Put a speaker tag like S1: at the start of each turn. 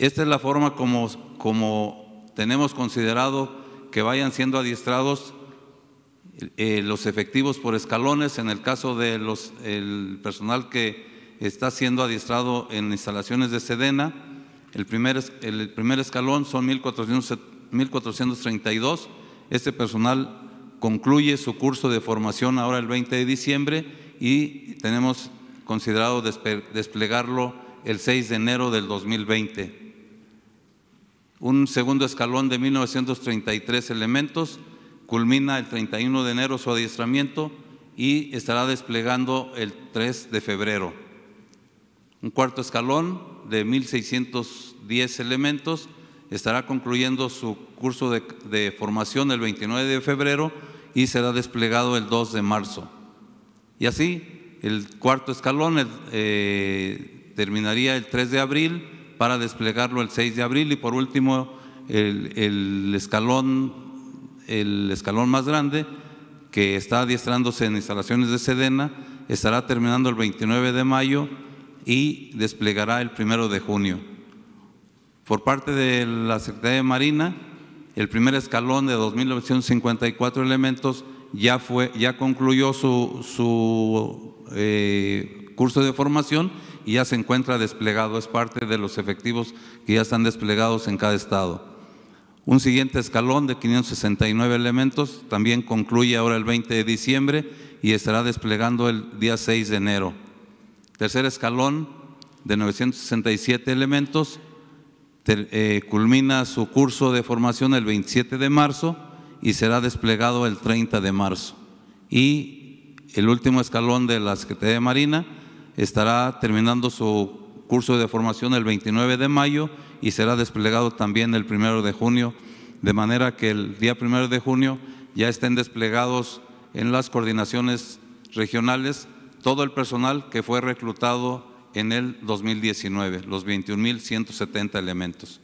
S1: Esta es la forma como, como tenemos considerado que vayan siendo adiestrados eh, los efectivos por escalones. En el caso de los, el personal que está siendo adiestrado en instalaciones de Sedena, el primer, el primer escalón son 1.400 1432. Este personal concluye su curso de formación ahora el 20 de diciembre y tenemos considerado desplegarlo el 6 de enero del 2020. Un segundo escalón de 1933 elementos culmina el 31 de enero su adiestramiento y estará desplegando el 3 de febrero. Un cuarto escalón de 1610 elementos estará concluyendo su curso de, formación el 29 de febrero y será desplegado el 2 de marzo. Y así, el cuarto escalón eh, terminaría el 3 de abril para desplegarlo el 6 de abril y por último el, escalón, el escalón más grande que está adiestrándose en instalaciones de Sedena estará terminando el 29 de mayo y desplegará el 1 de junio. Por parte de la Secretaría de Marina, el primer escalón de 2.954 elementos ya, fue, ya concluyó su, eh, curso de formación y ya se encuentra desplegado, es parte de los efectivos que ya están desplegados en cada estado. Un siguiente escalón de 569 elementos también concluye ahora el 20 de diciembre y estará desplegando el día 6 de enero. Tercer escalón de 967 elementos eh, culmina su curso de formación el 27 de marzo y será desplegado el 30 de marzo. Y el último escalón de la Secretaría de Marina estará terminando su curso de formación el 29 de mayo y será desplegado también el 1 de junio, de manera que el día 1 de junio ya estén desplegados en las coordinaciones regionales todo el personal que fue reclutado en el 2019, los 21.170 elementos.